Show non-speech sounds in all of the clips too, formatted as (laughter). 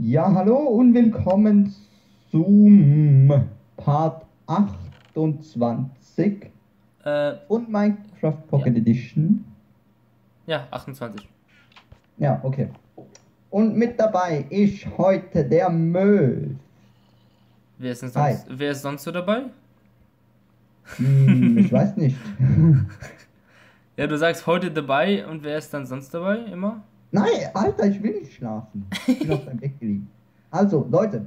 Ja, hallo und willkommen zum Part 28 Äh, und Minecraft Pocket Edition. ja, 28. Ja, okay. Und mit dabei ist heute der Möw. Wer ist Hi. sonst, wer ist sonst so dabei? Hm, ich (laughs) weiß nicht. Ja, du sagst heute dabei und wer ist dann sonst dabei immer? Nein, Alter, ich will nicht schlafen. Ich bin auf (laughs) deinem Bett gelegen. Also, Leute,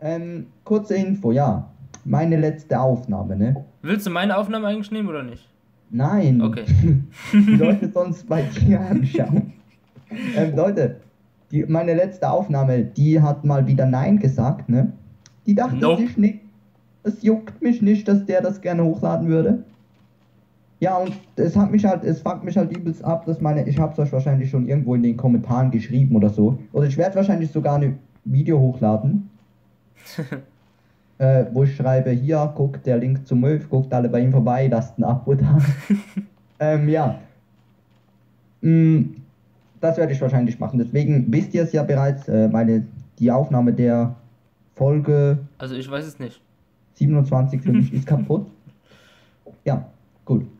ähm, kurze Info, ja. Meine letzte Aufnahme, ne? Willst du meine Aufnahme eigentlich nehmen oder nicht? Nein. Okay. (laughs) Die Leute (laughs) sonst bei dir anschauen. ähm, Leute, die, meine letzte Aufnahme, die hat mal wieder Nein gesagt, ne? Die dachte Nope. sich nicht, es juckt mich nicht, dass der das gerne hochladen würde. Ja, und es hat mich halt, es fuckt mich halt übelst ab, dass meine, ich hab's euch wahrscheinlich schon irgendwo in den Kommentaren geschrieben oder so. Oder ich werde wahrscheinlich sogar ein Video hochladen. (laughs) äh, wo ich schreibe, hier, guckt der Link zum Möw, guckt alle bei ihm vorbei, lasst ein Abo da. (laughs) ähm, ja. Mm, das werde ich wahrscheinlich machen. Deswegen wisst ihr es ja bereits, äh, meine, die Aufnahme der Folge Also ich weiß es nicht. 27 für mich (laughs) ist kaputt. Ja, gut. Jetzt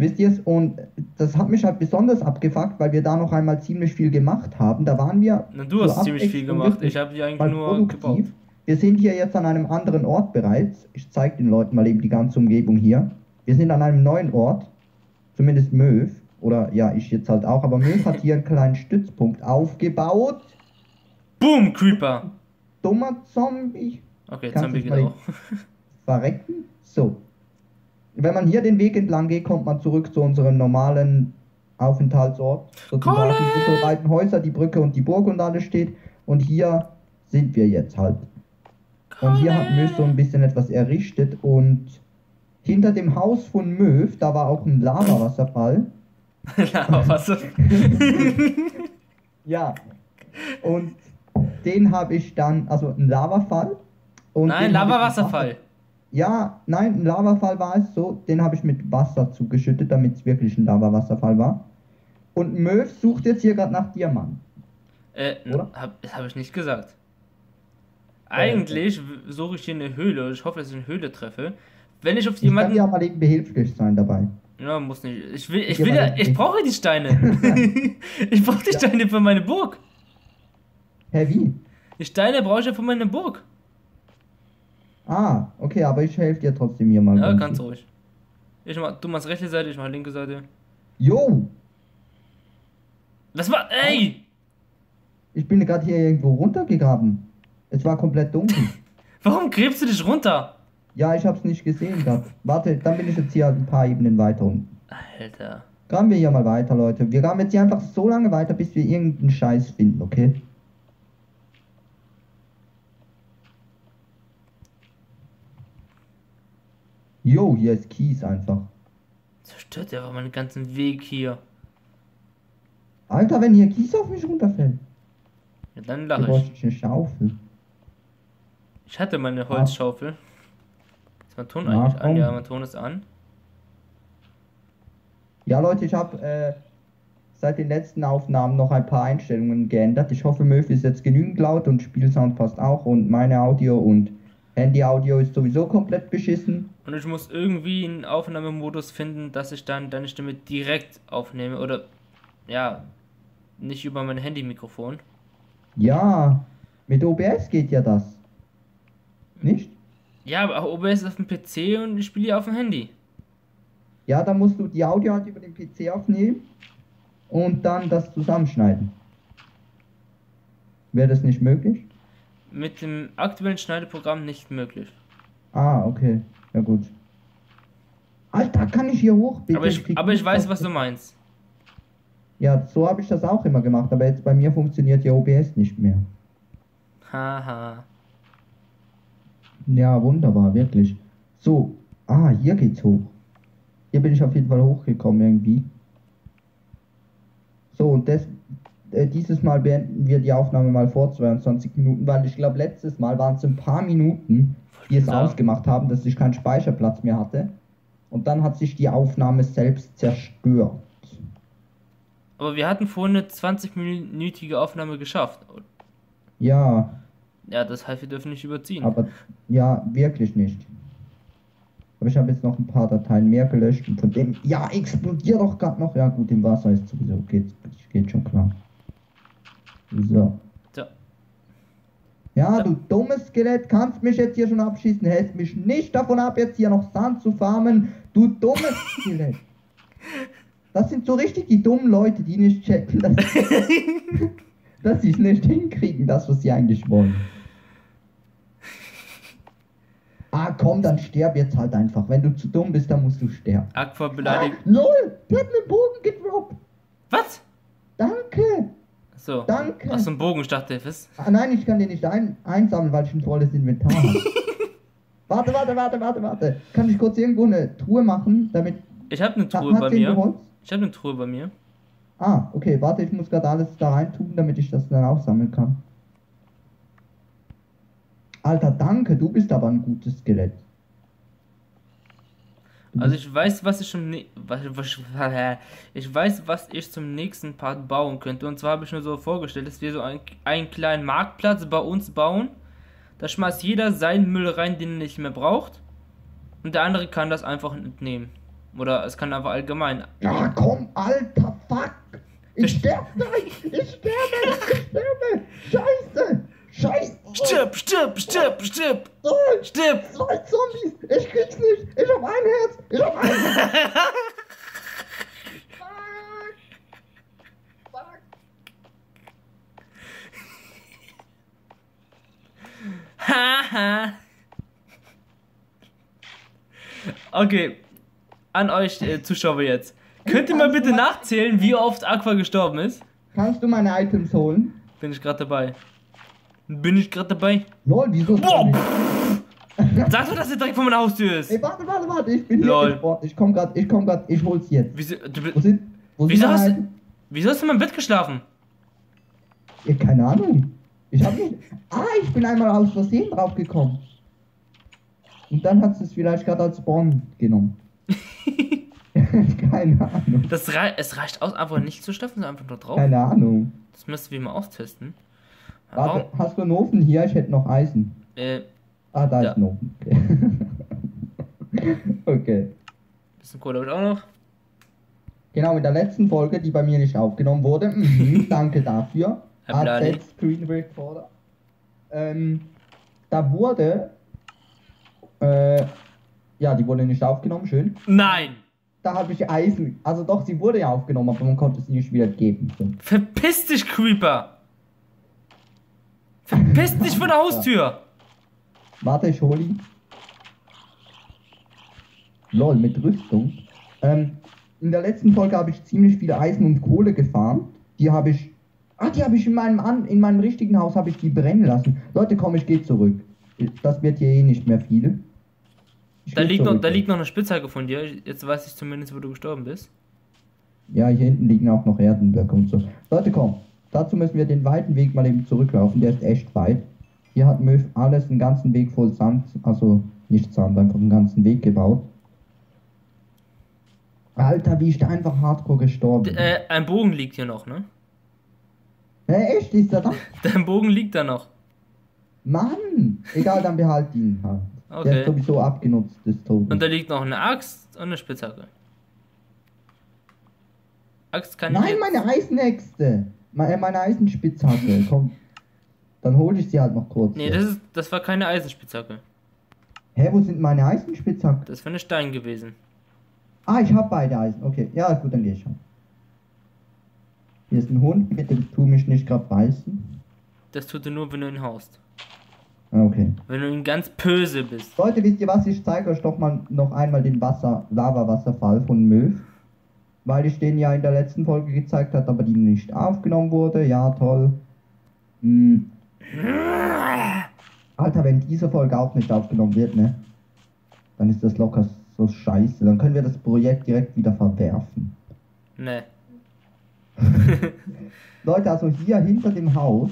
wisst ihr es und das hat mich halt besonders abgefuckt, weil wir da noch einmal ziemlich viel gemacht haben. Da waren wir. Na, du hast ziemlich viel gemacht. Ich habe die eigentlich nur produktiv. gebaut. Wir sind hier jetzt an einem anderen Ort bereits. Ich zeige den Leuten mal eben die ganze Umgebung hier. Wir sind an einem neuen Ort. Zumindest Möw. Oder ja, ich jetzt halt auch. Aber Möw hat hier einen kleinen Stützpunkt aufgebaut. Boom, Creeper! Dummer Zombie. Okay, Kannst Zombie geht auch. verrecken. So. Wenn man hier den Weg entlang geht, kommt man zurück zu unserem normalen Aufenthaltsort. Sozusagen, Colin! wo die beiden Häuser, die Brücke und die Burg und alles steht. Und hier sind wir jetzt halt. Und hier hat Möw so ein bisschen etwas errichtet und hinter dem Haus von Möw, da war auch ein Lavawasserfall. (laughs) was? (laughs) Ja. Und den habe ich dann, also ein Lavafall. Und Nein, Lava-Wasserfall. Ja, nein, ein Lavafall war es so. Den habe ich mit Wasser zugeschüttet, damit es wirklich ein Lavawasserfall war. Und Möw sucht jetzt hier gerade nach Diamanten. Äh, Oder? hab, hab ich nicht gesagt. Eigentlich w- suche ich hier eine Höhle. Ich hoffe, dass ich eine Höhle treffe. Wenn ich auf Ich kann jemanden. dir aber eben behilflich sein dabei. Ja, muss nicht. Ich will, ich will mal ja, ich brauche die Steine. (laughs) (laughs) ich brauche die Ja. Steine für meine Burg. Hä, wie? Die Steine brauche ich ja für meine Burg. Ah, okay, aber ich helfe dir trotzdem hier mal. Ja, ganz gut. ruhig. Ich mach, du machst rechte Seite, ich mach linke Seite. Jo, Was war. Ey! ich bin gerade hier irgendwo runtergegraben. Es war komplett dunkel. (laughs) Warum gräbst du dich runter? ja, ich hab's nicht gesehen gehabt. Warte, dann bin ich jetzt hier ein paar Ebenen weiter unten. Alter. Graben wir hier mal weiter, Leute. Wir graben jetzt hier einfach so lange weiter, bis wir irgendeinen Scheiß finden, okay? Jo, hier ist Kies einfach. Zerstört einfach meinen ganzen Weg hier. Alter, wenn hier Kies auf mich runterfällt, Ja, dann lache ich. ich eine Schaufel. Ich hatte meine Holzschaufel. Ist mein Ton Na, eigentlich an? komm. Ja, mein Ton ist an. Ja, Leute, ich habe äh, seit den letzten Aufnahmen noch ein paar Einstellungen geändert. Ich hoffe, Möw ist jetzt genügend laut und Spielsound passt auch und meine Audio und Handy-Audio ist sowieso komplett beschissen. Und ich muss irgendwie einen Aufnahmemodus finden, dass ich dann deine Stimme direkt aufnehme. Oder, ja, nicht über mein Handy-Mikrofon. Ja, mit OBS geht ja das. Nicht? Ja, aber auch OBS ist auf dem PC und ich spiele ja auf dem Handy. Ja, dann musst du die Audio halt über den PC aufnehmen und dann das zusammenschneiden. Wäre das nicht möglich? Mit dem aktuellen Schneideprogramm nicht möglich. Ah, okay. Ja gut. Alter, kann ich hier hoch? Bitte? Aber ich, krieg aber ich weiß, was du meinst. Ja, so habe ich das auch immer gemacht, aber jetzt bei mir funktioniert ja OBS nicht mehr. Haha. Ja, wunderbar, wirklich. So, ah, hier geht's hoch. Hier bin ich auf jeden Fall hochgekommen irgendwie. So, und das, äh, dieses Mal beenden wir die Aufnahme mal vor 22 Minuten, weil ich glaube, letztes Mal waren es ein paar Minuten, die es sagen. ausgemacht haben, dass ich keinen Speicherplatz mehr hatte. Und dann hat sich die Aufnahme selbst zerstört. Aber wir hatten vorhin eine 20-minütige Aufnahme geschafft. Ja, Ja, das heißt, wir dürfen nicht überziehen. aber ja, wirklich nicht. Aber ich habe jetzt noch ein paar Dateien mehr gelöscht und von dem. Ja, explodiert doch gerade noch. Ja, gut, im Wasser ist sowieso. Geht, geht schon klar. So. So. Ja, So. du dummes Skelett, kannst mich jetzt hier schon abschießen, hältst mich nicht davon ab, jetzt hier noch Sand zu farmen, du dummes (laughs) Skelett. Das sind so richtig die dummen Leute, die nicht checken, dass, (laughs) dass sie es nicht hinkriegen, das, was sie eigentlich wollen. Ah, komm, dann sterb jetzt halt einfach. Wenn du zu dumm bist, dann musst du sterben. Aqua Ah, beleidigt. lol, der hat mir einen Bogen gedroppt. Was? Danke. So. Danke. So ein Bogen, ich dachte, was? Ah nein, ich kann den nicht ein einsammeln, weil ich ein volles Inventar habe. (laughs) warte, warte, warte, warte, warte. Kann ich kurz irgendwo eine Truhe machen, damit... Ich habe eine Truhe bei mir. Holz? Ich habe eine Truhe bei mir. Ah, okay, warte, ich muss gerade alles da rein tun, damit ich das dann aufsammeln kann. Alter, danke, du bist aber ein gutes Skelett. Also ich weiß, was ich was, ich weiß, was ich zum nächsten Part bauen könnte. Und zwar habe ich mir so vorgestellt, dass wir so ein, einen kleinen Marktplatz bei uns bauen. Da schmeißt jeder seinen Müll rein, den er nicht mehr braucht. Und der andere kann das einfach entnehmen. Oder es kann einfach allgemein. Ja, komm, alter, fuck. Ich sterbe ich sterbe, ich sterbe. Scheiße, scheiße. Stirb, stirb, stirb, stirb, Oh, stirb! Zwei Zombies! Ich krieg's nicht! Ich hab ein Herz! Ich hab ein Herz! Fuck! Fuck! Haha. okay. An euch äh, Zuschauer jetzt. Könnt ihr mal bitte nachzählen, wie oft Aqua gestorben ist? Kannst du meine Items holen? Bin ich gerade dabei. Bin ich gerade dabei? Lol, wieso? Boah! Sag doch, dass er direkt vor meiner Haustür ist. Ey, warte, warte, warte, ich bin hier Lol. gespawnt. Ich komm grad, ich komm grad, ich hol's jetzt. Wieso, du, Wo sind, wo Wieso hast du- Items? wieso hast du in meinem Bett geschlafen? Ja, keine Ahnung. Ich hab nicht. Ah, ich bin einmal aus Versehen drauf gekommen. Und dann hat es vielleicht gerade als Spawn genommen. (laughs) keine Ahnung. Das rei es reicht aus, einfach nicht zu schlafen, sondern einfach nur drauf. Keine Ahnung. Das müssen wir mal austesten. Warte, Warum? hast du einen Ofen hier? Ich hätte noch Eisen. Äh, Ah, da Ja. ist ein Ofen. Okay. (laughs) okay. bisschen Kohle habe ich auch noch. Genau, in der letzten Folge, die bei mir nicht aufgenommen wurde. Mhm, (laughs) danke dafür. AZ Screen Recorder. Ähm, da wurde. Äh, ja, die wurde nicht aufgenommen, schön. Nein! Da habe ich Eisen. Also doch, sie wurde ja aufgenommen, aber man konnte sie nicht wieder geben. So. Verpiss dich, Creeper! Verpiss dich von der Haustür! Warte, ich hol ihn. Lol, mit Rüstung. Ähm, in der letzten Folge habe ich ziemlich viele Eisen und Kohle gefahren. Die habe ich. Ah, die habe ich in meinem An in meinem richtigen Haus habe ich die brennen lassen. Leute, komm, ich gehe zurück. Das wird hier eh nicht mehr viel. Ich Da liegt, noch, da liegt noch eine Spitzhacke von dir. Jetzt weiß ich zumindest, wo du gestorben bist. Ja, hier hinten liegen auch noch Erdenblöcke und so. Leute, komm. Dazu müssen wir den weiten Weg mal eben zurücklaufen. Der ist echt weit. Hier hat Möw alles einen ganzen Weg voll Sand, also nicht Sand, einfach einen ganzen Weg gebaut. Alter, wie ich da einfach hardcore gestorben D äh, ein Bogen liegt hier noch, ne? Hä, echt? Ist er da? (laughs) Dein Bogen liegt da noch. Mann! Egal, dann behalt ihn halt. Der Okay. ist sowieso abgenutzt des Todes. Und da liegt noch eine Axt und eine Spitzhacke. Axt kann Nein, ich jetzt- meine Eisenäxte! Meine, meine Eisenspitzhacke. Komm. Dann hole ich sie halt noch kurz. Nee, das, ist, das war keine Eisenspitzhacke. Hä, wo sind meine Eisenspitzhacken? Das wäre eine Stein gewesen. Ah, ich habe beide Eisen. Okay, ja, gut, dann gehe ich schon. Hier ist ein Hund, bitte tu mich nicht gerade beißen. Das tut er nur, wenn du ihn haust. Ah, Okay. Wenn du ihn ganz böse bist. Leute, wisst ihr was? Ich zeige euch doch mal noch einmal den Wasser, Lava-Wasserfall von Möw. Weil ich den ja in der letzten Folge gezeigt hat, aber die nicht aufgenommen wurde. Ja, toll. Hm. Alter, wenn diese Folge auch nicht aufgenommen wird, ne? Dann ist das locker so scheiße. Dann können wir das Projekt direkt wieder verwerfen. Ne. (laughs) Leute, also hier hinter dem Haus.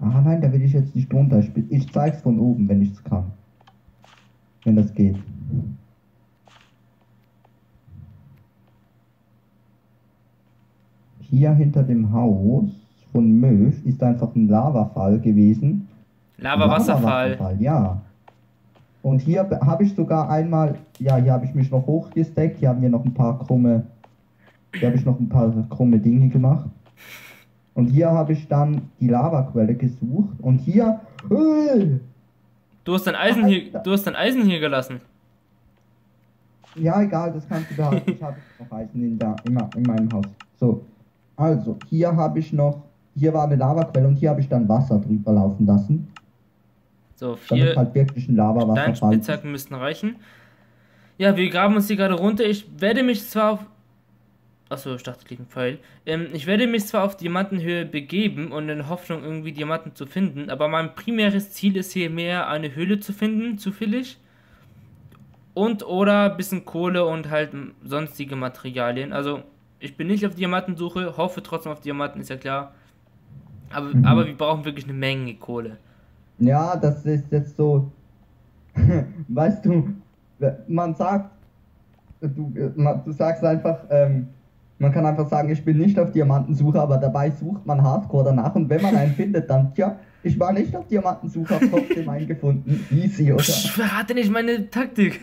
Ah nein, da will ich jetzt nicht runter. Ich, zeig's von oben, wenn ich's kann. Wenn das geht. Hier hinter dem Haus von Möw ist einfach ein Lavafall gewesen. Lava-Wasserfall. Lavawasserfall, ja. Und hier habe ich sogar einmal, ja, hier habe ich mich noch hochgesteckt, hier haben wir noch ein paar krumme, hier habe ich noch ein paar krumme Dinge gemacht. Und hier habe ich dann die Lavaquelle gesucht und hier, äh, Du hast dein Eisen hier, du hast dein Eisen hier gelassen. Ja, egal, das kannst du behalten. Ich (laughs) habe noch Eisen in, da, in, in meinem Haus. So, also, hier habe ich noch, hier war eine Lavaquelle und hier habe ich dann Wasser drüber laufen lassen. So, vier halt wirklich ein Lava-Wasserfall. Steinspitzhacken müssten reichen. Ja, wir graben uns hier gerade runter. Ich werde mich zwar auf. Achso, ich dachte, ich liegt ein Pfeil. Ähm, ich werde mich zwar auf Diamantenhöhe begeben und in Hoffnung, irgendwie Diamanten zu finden, aber mein primäres Ziel ist hier mehr eine Höhle zu finden, zufällig. Und oder ein bisschen Kohle und halt sonstige Materialien. Also, ich bin nicht auf Diamantensuche, hoffe trotzdem auf Diamanten, ist ja klar. Aber, Mhm. aber wir brauchen wirklich eine Menge Kohle. Ja, das ist jetzt so, (laughs) weißt du, man sagt, du, man, du sagst einfach, ähm, man kann einfach sagen, ich bin nicht auf Diamantensuche, aber dabei sucht man Hardcore danach und wenn man einen (laughs) findet, dann, tja, ich war nicht auf Diamantensuche, hab trotzdem einen gefunden. Easy, oder? Psst, verrate nicht meine Taktik.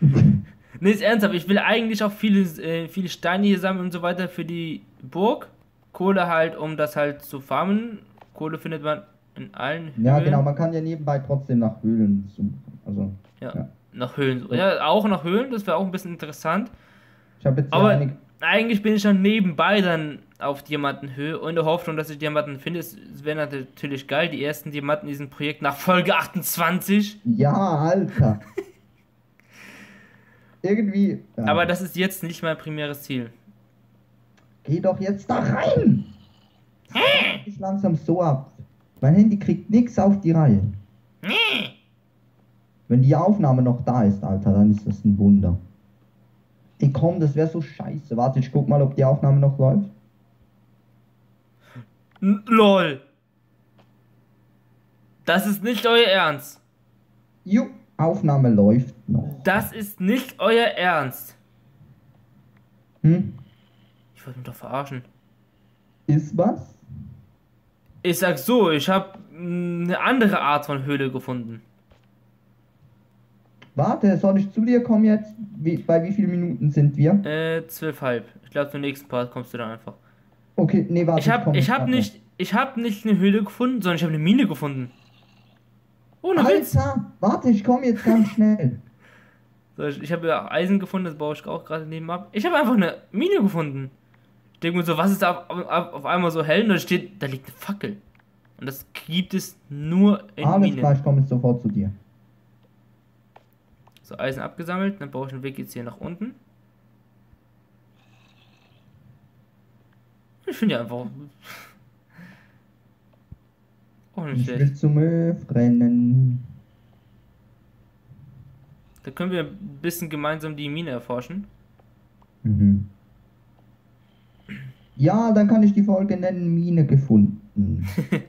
(laughs) nee, ist ernsthaft. Ich will eigentlich auch viele, äh, viele Steine hier sammeln und so weiter für die Burg. Kohle halt, um das halt zu farmen. Kohle findet man in allen Höhlen. Ja, genau, man kann ja nebenbei trotzdem nach Höhlen suchen. Also, Ja, ja. nach Höhlen. Ja, auch nach Höhlen, das wäre auch ein bisschen interessant. ich habe jetzt Aber eigentlich bin ich dann nebenbei dann auf Diamantenhöhe und in der Hoffnung, dass ich Diamanten finde. Es wäre natürlich geil, die ersten Diamanten in diesem Projekt nach Folge 28. ja, Alter. (laughs) Irgendwie, ja. Aber das ist jetzt nicht mein primäres Ziel. Geh doch jetzt da rein! Ich langsam so ab. Mein Handy kriegt nix auf die Reihe. Wenn die Aufnahme noch da ist, Alter, dann ist das ein Wunder. Ey, komm, das wäre so scheiße. Warte, ich guck mal, ob die Aufnahme noch läuft. N LOL. Das ist nicht euer Ernst. Jo, Aufnahme läuft noch. Das ist nicht euer Ernst. Hm? Ich wollte mich doch verarschen. Ist was? Ich sag so, ich habe eine andere Art von Höhle gefunden. Warte, soll ich zu dir kommen jetzt? Wie, bei wie vielen Minuten sind wir? Äh, zwölfhalb. Ich glaube, zum nächsten Part kommst du dann einfach. Okay, nee, warte. Ich habe ich hab nicht, ich hab nicht eine Höhle gefunden, sondern ich habe eine Mine gefunden. Ohne noch. Witz. Alter, warte, ich komme jetzt ganz schnell. (laughs) So, ich ich habe ja Eisen gefunden, das baue ich auch gerade nebenab. Ich habe einfach eine Mine gefunden. Ich denke mir so, was ist da auf, auf, auf einmal so hell? Und da steht, da liegt eine Fackel. Und das gibt es nur in Alles Minen. klar, ich komme jetzt sofort zu dir. So, Eisen abgesammelt, dann baue ich den Weg jetzt hier nach unten. Ich finde ja einfach. Ich will zum Öf rennen. Da können wir ein bisschen gemeinsam die Mine erforschen. Mhm. Ja, dann kann ich die Folge nennen Mine gefunden. (laughs)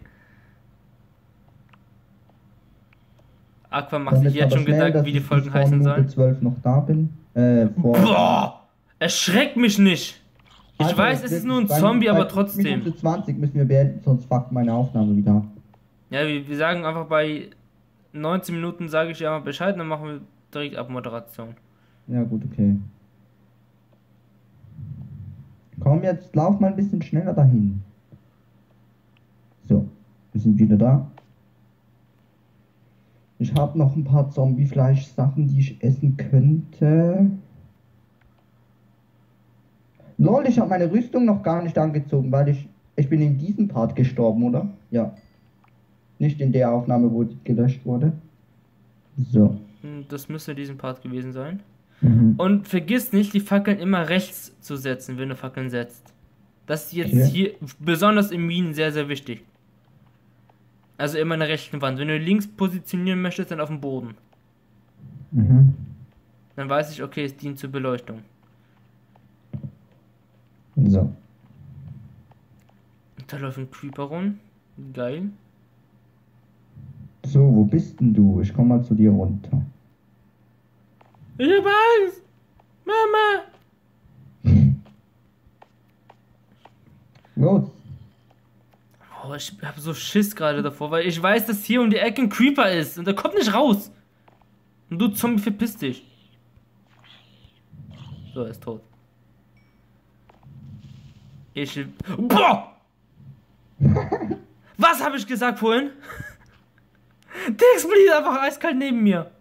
Aqua macht Dann sich jetzt schon schnell, Gedanken, wie die Folgen heißen Minute sollen. 12 noch da bin. Äh, vor. Boah! Erschreck mich nicht! Ich Also, weiß, es ist nur ein Zombie, bei aber trotzdem. Minute 20 müssen wir beenden, sonst fuckt meine Aufnahme wieder ab. Ja, wir, wir sagen einfach bei 19 Minuten sage ich dir einfach Bescheid, dann machen wir direkt Abmoderation. Ja, gut, okay. Komm, jetzt lauf mal ein bisschen schneller dahin. So, wir sind wieder da. Ich habe noch ein paar Zombiefleisch-Sachen, die ich essen könnte. Lol, ich habe meine Rüstung noch gar nicht angezogen, weil ich. Ich bin in diesem Part gestorben, oder? Ja. Nicht in der Aufnahme, wo die gelöscht wurde. So. Hm, Das müsste diesen Part gewesen sein. Mhm. Und vergiss nicht, die Fackeln immer rechts zu setzen, wenn du Fackeln setzt. Das ist jetzt Okay. hier besonders in Minen sehr, sehr wichtig. Also immer in der rechten Wand. Wenn du links positionieren möchtest, dann auf dem Boden. Mhm. Dann weiß ich, okay, es dient zur Beleuchtung. So. Und da läuft ein Creeper rum. Geil. So, wo bist denn du? Ich komm mal zu dir runter. Ich hab Angst! Mama! (laughs) Gut. Oh, ich hab so Schiss gerade davor, weil ich weiß, dass hier um die Ecke ein Creeper ist und der kommt nicht raus. Und du Zombie verpiss dich. So, er ist tot. Ich. Boah! (laughs) Was habe ich gesagt vorhin? Der explodiert einfach eiskalt neben mir.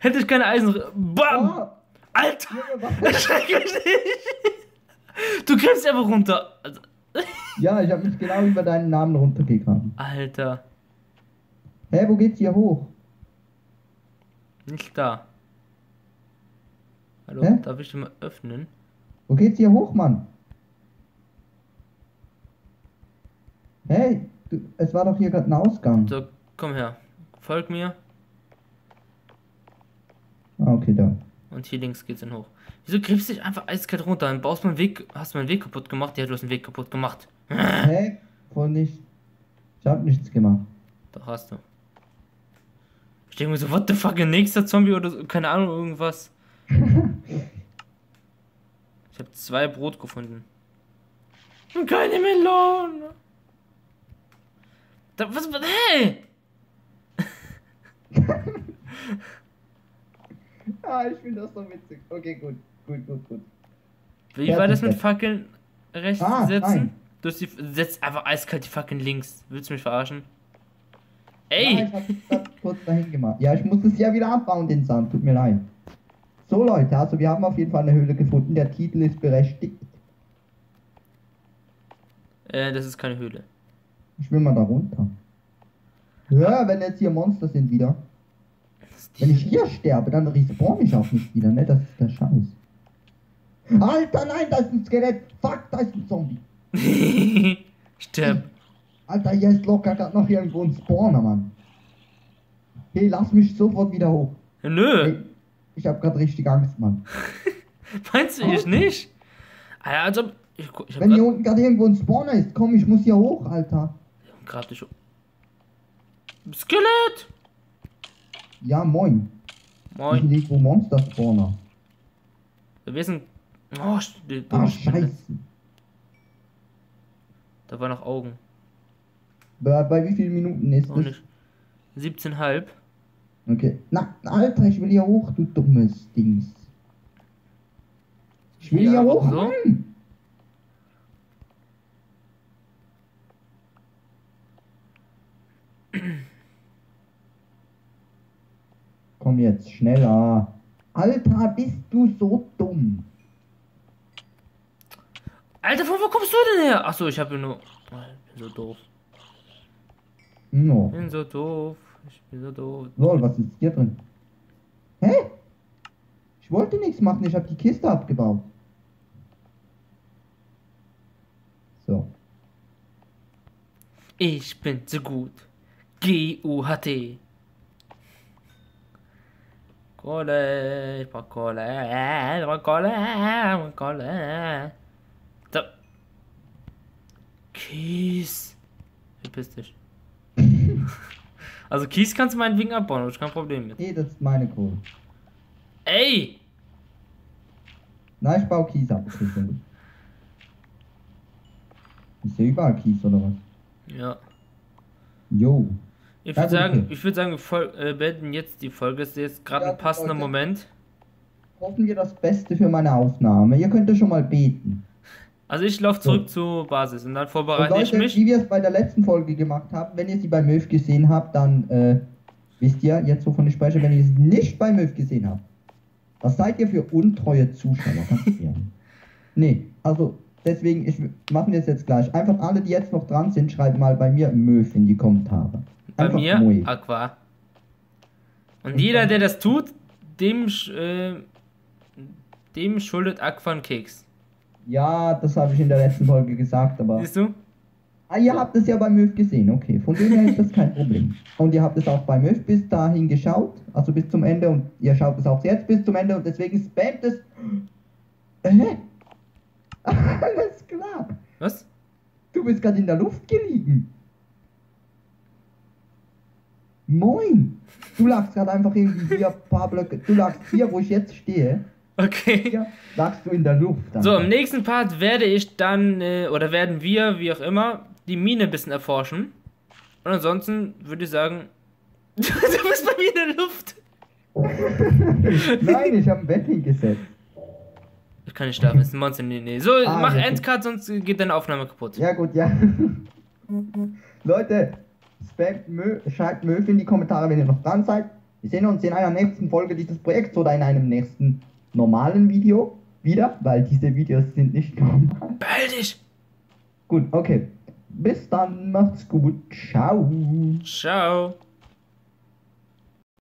Hätte ich keine Eisen. Bam! Oh, Alter! Junge, was- (laughs) Erschreck mich nicht! Du kriegst einfach runter. Also, ja, ich habe mich genau über deinen Namen runtergegraben. Alter, Hä, wo geht's hier hoch? nicht da. Hallo, Hä? darf ich den mal öffnen? Wo geht's hier hoch, Mann? Hey, du, es war doch hier gerade ein Ausgang. So, komm her. Folg mir. Ah, okay, da. Und hier links geht's dann hoch. Wieso gräbst du dich einfach eiskalt runter und baust meinen Weg, hast meinen Weg kaputt gemacht? Ja, du hast den Weg kaputt gemacht. (laughs) Hä? Voll nicht. Ich hab nichts gemacht. Doch hast du. Ich denke mir so, what the fuck, ein nächster Zombie oder so, keine Ahnung, irgendwas. (laughs) ich habe zwei Brot gefunden. Und keine Melone. Da, was, was, hey! (laughs) Ah, ich finde das so witzig. Okay, gut. Gut, gut, gut. Wie war das mit. Fackeln rechts Ah, setzen? nein. Du die, setzt einfach eiskalt die Fackeln links. Willst du mich verarschen? Ey! ich hab grad kurz dahin gemacht. Ja, ich muss es ja wieder abbauen, den Sand. Tut mir leid. So, Leute, also wir haben auf jeden Fall eine Höhle gefunden. Der Titel ist berechtigt. Äh, das ist keine Höhle. Ich will mal da runter. Ja, wenn jetzt hier Monster sind wieder. Wenn ich hier sterbe, dann respawn ich auch nicht wieder, ne? Das ist der Scheiß. Alter, nein, da ist ein Skelett. Fuck, da ist ein Zombie. (laughs) Stirb. Alter, hier ist locker gerade noch irgendwo ein Spawner, Mann. Hey, lass mich sofort wieder hoch. Nö. Hey, ich hab grad richtig Angst, Mann. (laughs) Meinst du ich nicht? Alter, also. Ich, ich Wenn hier grad, unten gerade irgendwo ein Spawner ist, komm, ich muss hier hoch, Alter. Grad nicht. Skelett! Ja, moin. Hier sind Moin. irgendwo Monster-Spawner. Wir sind. Oh, die Ah, scheiße. Da war noch Augen. Bei, bei wie vielen Minuten ist Auch das? nicht. 17,5. Okay. Na, Alter, ich will hier hoch, du dummes Dings. Ich will Ja, hier hoch. so? Mann. (clears throat) Komm jetzt, schneller. Alter, bist du so dumm. Alter, von wo kommst du denn her? Achso, ich habe nur. Ich bin so doof. No. Ich bin so doof. Ich bin so doof. Lol, was ist hier drin? Hä? Ich wollte nichts machen, ich habe die Kiste abgebaut. So. Ich bin so gut. G-U-H-T. Kohle, ich brauch Kohle, ich brauch Kohle, ich brauch Kohle. So. Kies. Verpiss dich. also Kies kannst du meinetwegen abbauen, hab ich kein Problem mit. Nee, das ist meine Kohle. Ey! Nein, ich baue Kies ab. Ist ja überall Kies oder was? Ja. Jo. Ich würde sagen, okay. ich würde sagen, wir fol- äh, beenden jetzt die Folge. Das ist jetzt gerade Ja, ein passender Leute. Moment. Hoffen wir das Beste für meine Aufnahme. Ihr könnt ja schon mal beten. Also ich laufe zurück zur Basis und dann Und vorbereite ich Leute, mich. wie wir es bei der letzten Folge gemacht haben, wenn ihr sie bei Möw gesehen habt, dann äh, wisst ihr jetzt, wovon ich spreche. Wenn ihr sie nicht bei Möw gesehen habt, was seid ihr für untreue Zuschauer? (laughs) Nee, also deswegen, ich machen wir es jetzt gleich. Einfach alle, die jetzt noch dran sind, schreiben mal bei mir Möw in die Kommentare. Bei Einfach mir Moe. Aqua. Und jeder, der das tut, dem, äh, dem schuldet Aqua einen Keks. Ja, das habe ich in der letzten Folge gesagt, aber. Siehst du? Ah, ihr habt es ja bei Möw gesehen, okay. Von dem her ist das kein Problem. Und ihr habt es auch bei Möw bis dahin geschaut, also bis zum Ende und ihr schaut es auch jetzt bis zum Ende und deswegen spamt es. Hä? (laughs) Alles klar. Was? Du bist gerade in der Luft geliegen. Moin. Du lagst gerade einfach irgendwie hier ein paar Blöcke. Du lagst hier, wo ich jetzt stehe. Okay. Ja, sagst du in der Luft. Dann. So, im nächsten Part werde ich dann, äh, oder werden wir, wie auch immer, die Mine ein bisschen erforschen. Und ansonsten würde ich sagen, (laughs) du bist bei mir in der Luft. Nein, ich habe ein Bett hingesetzt. Ich kann nicht schlafen, ist ein Monster. Nee, nee. So, Ah, mach ja. Endcut, sonst geht deine Aufnahme kaputt. Ja, gut, ja. (laughs) Leute, spamt Mö, schreibt Möw in die Kommentare, wenn ihr noch dran seid. Wir sehen uns in einer nächsten Folge dieses Projekts oder in einem nächsten normalen Video wieder, weil diese Videos sind nicht normal. Behalt dich! Gut, okay. Bis dann, macht's gut. Ciao. Ciao.